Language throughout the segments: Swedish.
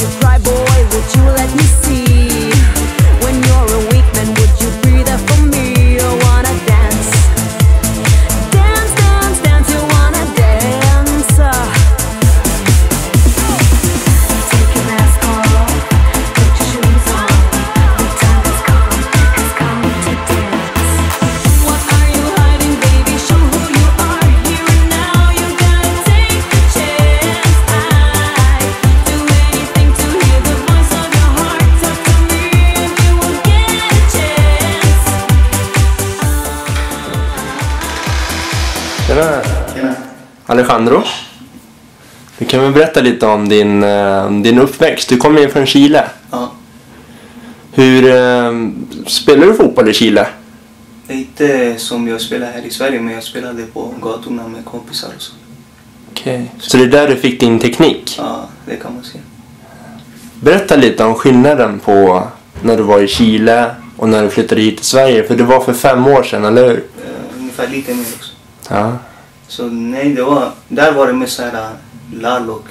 you cry, boy? Would you let me see? Alejandro. Du kan väl berätta lite om din, eh, din uppväxt. Du kommer ju från Chile. Ja. Hur eh, Spelar du fotboll i Chile? Inte som jag spelar här i Sverige men jag spelade på gatorna med kompisar och så. Okej. Så det är där du fick din teknik? Ja, det kan man säga. Berätta lite om skillnaden på när du var i Chile och när du flyttade hit till Sverige. För det var för fem år sedan, eller hur? Eh, ungefär lite mer också. Ja. Så nej, det var, där var det mer så här lall och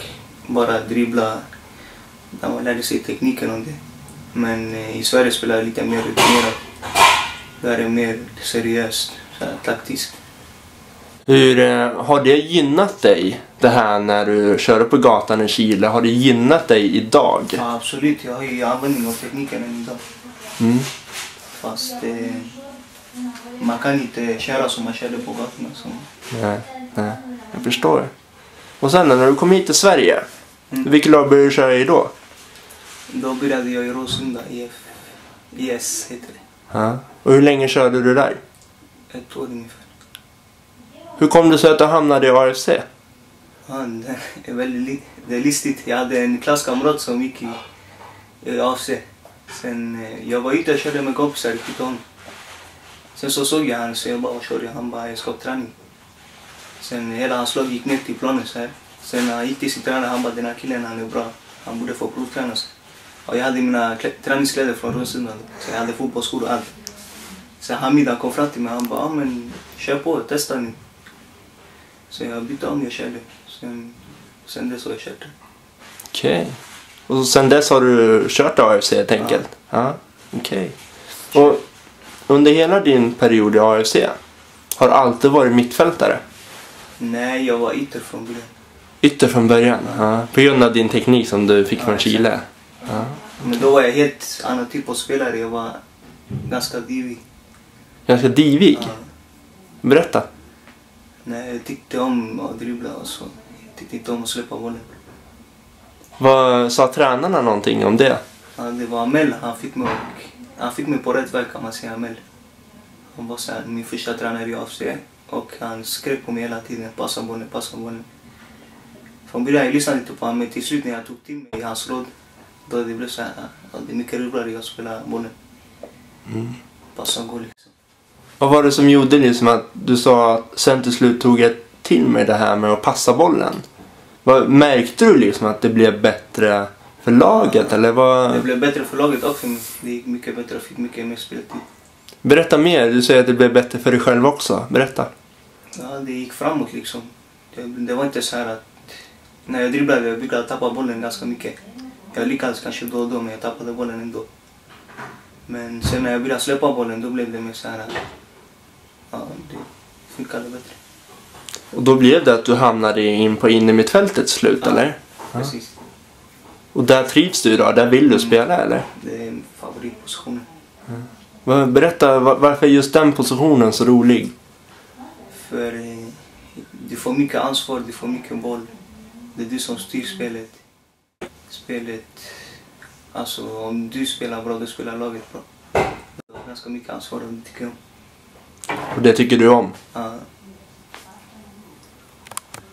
bara dribbla. Där man lärde sig tekniken om det. Men eh, i Sverige spelar jag lite mer rutinerat. Där är det mer seriöst, så här, taktiskt. Hur eh, har det gynnat dig? Det här när du körde på gatan i Chile. Har det gynnat dig idag? Ja, absolut, jag har ju användning av tekniken än idag. Mm. Fast eh, man kan inte köra som man körde på gatorna. Så. Nej, nej. Jag förstår. Och sen när du kom hit till Sverige. Mm. Vilket lag började du köra i då? Då började jag i Råsunda, IF. IS heter det. Ja. Och hur länge körde du där? Ett år ungefär. Hur kom det sig att du hamnade i AFC? Ja, det är väldigt det är listigt. Jag hade en klasskamrat som gick i, i AFC. Sen, eh, jag var ute och körde med kompisar i Python. Sen så såg jag han så jag bara, vad kör jag? Han bara, jag ska på träning. Sen hela hans lag gick ner till planen så här. Sen när han gick till sin tränare, han bara, den här killen han är bra. Han borde få provtränas. Och jag hade mina klä- träningskläder från Råsunda. Så jag hade fotbollsskor och allt. Sen Hamid han kom fram till mig han bara, ja men kör på, testa nu. Så jag bytte om, jag körde. Sen, sen dess har jag kört. Okej. Och sen dess har du kört AFC helt enkelt? Ja. Okej. Och under hela din period i AFC har du alltid varit mittfältare? Nej, jag var ytter från början. Ytter från början? Ja. På grund av din teknik som du fick Ja, från. Chile? Ja. Men då var jag helt annan typ av spelare. Jag var ganska divig. Ganska divig? Ja. Berätta. Nej, jag tyckte om att dribbla och så. Jag tyckte inte om att släppa bollen. Vad sa tränarna någonting om det? Ja, det var Amel, han fick mig, och, han fick mig på rätt väg kan man säga. Amel. Han var så här, min första tränare i AFC. Och han skrek på mig hela tiden. Passa bollen, passa bollen. Från början jag lyssnade inte på honom men till slut när jag tog till mig hans råd. Då det blev så här, det är mycket roligare att spela bollen. Mm. Passa och gå liksom. Vad var det som gjorde liksom att du sa att sen till slut tog jag till mig det här med att passa bollen? Märkte du liksom att det blev bättre för laget eller Det vad? blev bättre för laget mig. Det gick mycket bättre och fick mycket mer speltid. Berätta mer, du säger att det blev bättre för dig själv också. Berätta. Ja, det gick framåt liksom. Det, det var inte så här att när jag dribblade jag brukade tappa bollen ganska mycket. Jag lyckades kanske då och då men jag tappade bollen ändå. Men sen när jag började släppa bollen då blev det mer så här att ja, det funkade bättre. Och då blev det att du hamnade in på innermittfältets slut Ja. eller? Ja. Precis. Och där trivs du idag? Där vill du spela eller? Det är en favoritposition. Vad- Berätta va- varför är just den positionen så rolig? För eh, du får mycket ansvar, du får mycket boll. Det är du som styr spelet. Spelet, alltså om du spelar bra, då spelar laget bra. Du har ganska mycket ansvar och det tycker jag om. Och det tycker du om? Ja,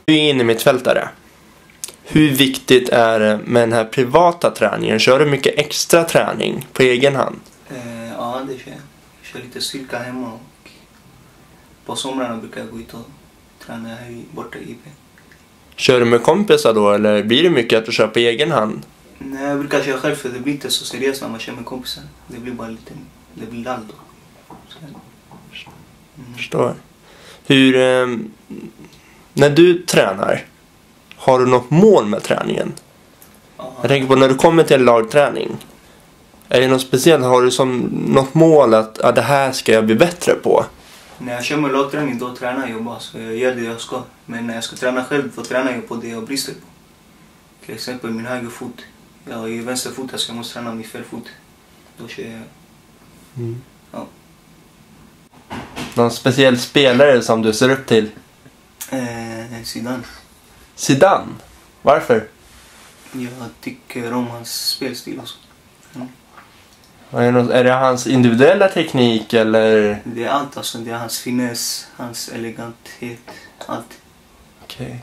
Du är innermittfältare. Hur viktigt är det med den här privata träningen? Kör du mycket extra träning på egen hand? eh, ja det kör jag. Jag kör lite styrka hemma och på somrarna brukar jag gå ut och träna här borta i IP. Kör du med kompisar då eller blir det mycket att du kör på egen hand? Nej, jag brukar köra själv för det blir inte så seriöst när man kör med kompisar. Det blir bara lite, det blir lall då. Mm. Förstår. Hur... Eh, när du tränar, har du något mål med träningen? Ja. Jag tänker på när du kommer till en lagträning. Är det något speciellt? Har du som något mål att ja, det här ska jag bli bättre på? När jag kör med lagträning då tränar jag bara så jag gör det jag ska. Men när jag ska träna själv då tränar jag på det jag brister på. Till exempel min högerfot. Jag är vänsterfotad så jag måste träna min fel fot. Då kör jag. Ja. Någon speciell spelare som du ser upp till? Eh, Zidane. Zidane? Varför? Jag tycker om hans spelstil och så. Är det, något, är det hans individuella teknik eller? Det är allt alltså. Det är hans finess, hans eleganthet, allt. Okej.